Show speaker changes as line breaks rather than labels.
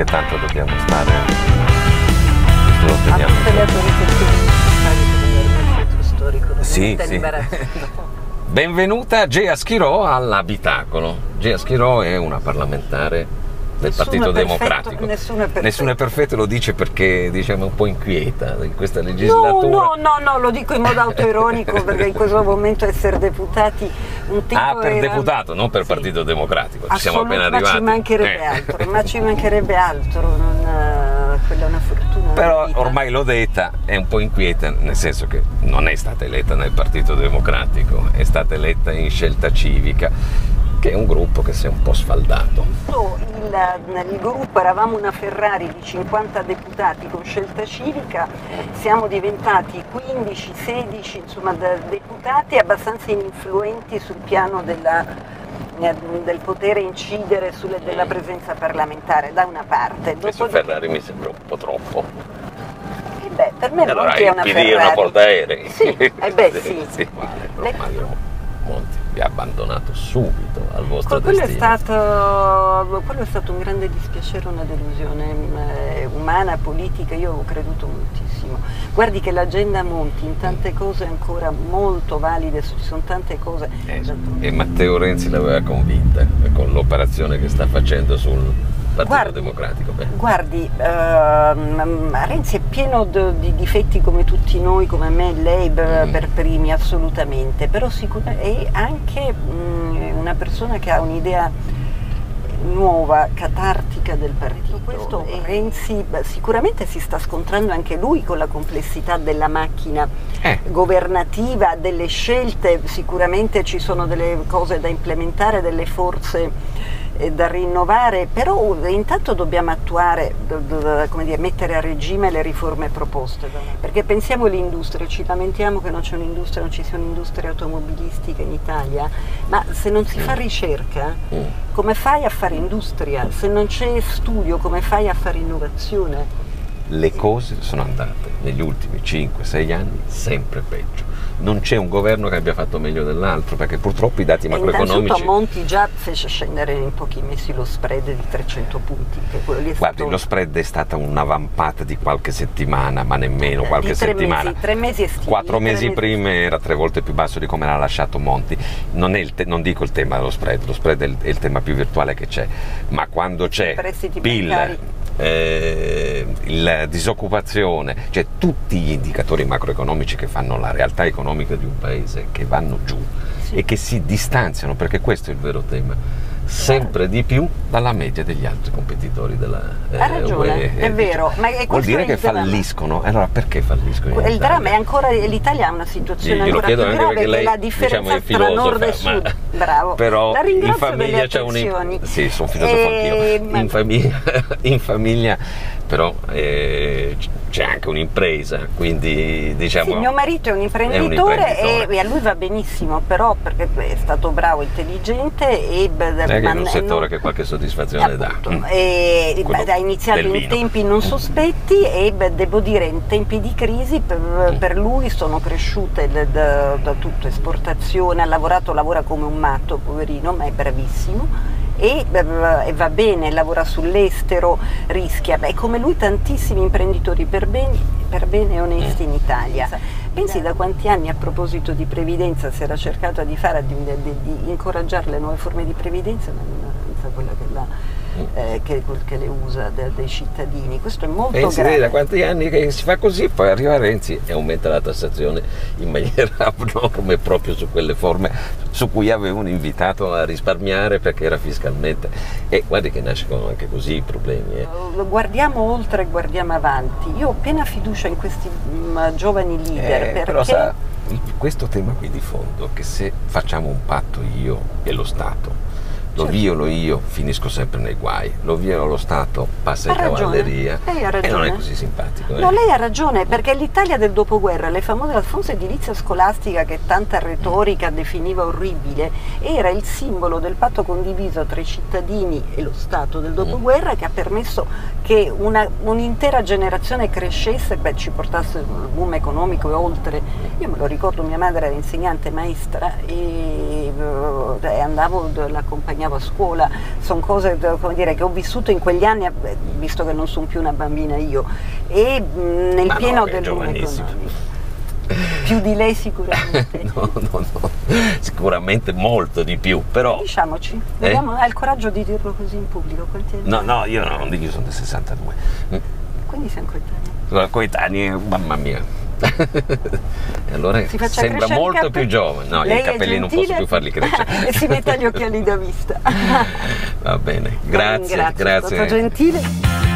che tanto dobbiamo stare. Questo lo teniamo.
storico
Sì, sì. Benvenuta Gea Schirò all'Abitacolo. Gea Schirò è una parlamentare del
Nessuno
Partito
perfetto,
Democratico.
nessuno è perfetto.
Nessuno è perfetto, lo dice perché diciamo, è un po' inquieta in questa
No,
legislatura.
no, no, no, lo dico in modo autoironico perché in questo momento essere deputati un tempo
Ah, per
era-
deputato, non per
Sì.
Partito Democratico. Ci siamo appena arrivati.
Ma ci mancherebbe
Eh.
altro, ma ci mancherebbe altro, non, eh, quella è una fortuna.
Però ormai l'ho detta, è un po' inquieta, nel senso che non è stata eletta nel Partito Democratico, è stata eletta in scelta civica, che è un gruppo che si è un po' sfaldato.
Il, il gruppo eravamo una Ferrari di 50 deputati con scelta civica, siamo diventati 15, 16 insomma, deputati abbastanza influenti sul piano della, eh, del potere incidere sulle, della presenza parlamentare da una parte.
Questo Ferrari mi sembra un po' troppo.
eh beh, per me
Allora
Monti è una
PD
Ferrari.
è una portaaerei.
Sì, eh beh, sì.
sì. Vale, però
Le-
Mario Monti vi ha abbandonato subito al vostro
Quello è,
destino.
stato, quello è stato un grande dispiacere, una delusione eh, umana, politica, io avevo creduto moltissimo. Guardi che l'agenda Monti in tante cose è ancora molto valide, ci sono tante cose.
Eh, e Matteo Renzi l'aveva convinta con l'operazione che sta facendo sul Partito
Guardi,
Democratico. Beh,
Guardi, ehm, Renzi è pieno d- di difetti come tutti noi, come me e lei b-
Mm.
per primi, assolutamente, però sicuramente è anche mm, una persona che ha un'idea nuova, catartica del partito. Questo Renzi beh, sicuramente si sta scontrando anche lui con la complessità della macchina
Eh.
governativa, delle scelte, sicuramente ci sono delle cose da implementare, delle forze eh, da rinnovare, però eh, intanto dobbiamo attuare, come dire, mettere a regime le riforme proposte, perché pensiamo all'industria, ci lamentiamo che non c'è un'industria, non ci sia un'industria automobilistica in Italia, ma se non si fa ricerca,
Mm.
come fai a fare industria? Se non c'è studio, come fai a fare innovazione?
Le cose sono andate negli ultimi 5-6 anni sempre peggio. Non c'è un governo che abbia fatto meglio dell'altro, perché purtroppo i dati
E
macroeconomici.
Monti già fece scendere in pochi mesi lo spread di 300 punti,
Guardi,
stato
lo spread è stata una vampata di qualche settimana, ma nemmeno
Eh,
qualche
tre
settimana.
mesi, tre mesi estivi,
Quattro mesi
mesi-
prima era tre volte più basso di come l'ha lasciato Monti. Non, è il te- non dico il tema dello spread, lo spread è il, è il tema più virtuale che c'è, ma quando c'è
prestiti
PIL,
bancari.
Eh, la disoccupazione, cioè tutti gli indicatori macroeconomici che fanno la realtà economica di un paese che vanno giù
Sì.
e che si distanziano, perché questo è il vero tema, sempre di più dalla media degli altri competitori della
Ha ragione,
UE,
è
eh,
vero, ma è
Vuol dire che falliscono. Allora perché falliscono?
Il dramma è ancora, l'Italia ha una situazione
Glielo
ancora più grave
perché
che
lei,
la differenza
diciamo,
tra nord e sud. Bravo.
Però in famiglia c'è un. Sì, sono filosofo
Eh,
anch'io.
ma-
In famiglia, in famiglia però eh, c'è anche un'impresa, quindi diciamo
Sì, mio marito è un imprenditore,
imprenditore.
E, e a lui va benissimo, però perché è stato bravo, intelligente e
è che
ma
è un settore
non-
che qualche soddisfazione dà.
Appunto,
Mm.
e, ha iniziato in tempi non sospetti e beh, devo dire in tempi di crisi per,
Mm.
per lui sono cresciute da, da- da tutto, esportazione, ha lavorato, lavora come un matto, poverino, ma è bravissimo. E, beh, e va bene, lavora sull'estero, rischia, beh, come lui tantissimi imprenditori per bene, per bene e onesti in Italia. Pensi da quanti anni a proposito di previdenza si era cercato di fare, di, di- di incoraggiare le nuove forme di previdenza, ma è quella che, la- eh, che, che le usa de- dei cittadini. Questo è molto
Pensi
grave.
lei da quanti anni che si fa così, poi arriva Renzi e aumenta la tassazione in maniera abnorme proprio su quelle forme su cui avevano invitato a risparmiare perché era fiscalmente. E guardi che nascono anche così i problemi. eh.
Guardiamo oltre, guardiamo avanti. Io ho piena fiducia in questi mm, giovani leader
Eh,
perché
però sa, questo tema qui di fondo, che se facciamo un patto io e lo Stato, lo
Certo.
violo io, finisco sempre nei guai, lo violo lo Stato, passa
Ha
in cavalleria e non è così simpatico. eh.
No, lei ha ragione, perché l'Italia del dopoguerra, le famose, la famosa edilizia scolastica che tanta retorica definiva orribile, era il simbolo del patto condiviso tra i cittadini e lo Stato del dopoguerra che ha permesso che una- un'intera generazione crescesse, beh, ci portasse il boom economico e oltre. Io me lo ricordo, mia madre era insegnante maestra e, eh, andavo, l'accompagnavo insegnavo a scuola, sono cose dire, che ho vissuto in quegli anni, eh, visto che non sono più una bambina io, e mm, nel
Ma
pieno
no,
del boom economico. Più di lei sicuramente.
no, no, no, sicuramente molto di più, però...
Diciamoci, vediamo, hai il coraggio di dirlo così in pubblico?
No, no, io non dico, io sono del 62.
Quindi siamo coetanei.
Coetanei, mamma mia. e allora sembra molto
capelli.
più giovane. No,
Lei
i capelli non posso più farli crescere.
e si metta gli occhiali da vista.
Va bene, grazie,
ringrazio, È
grazie.
stato gentile.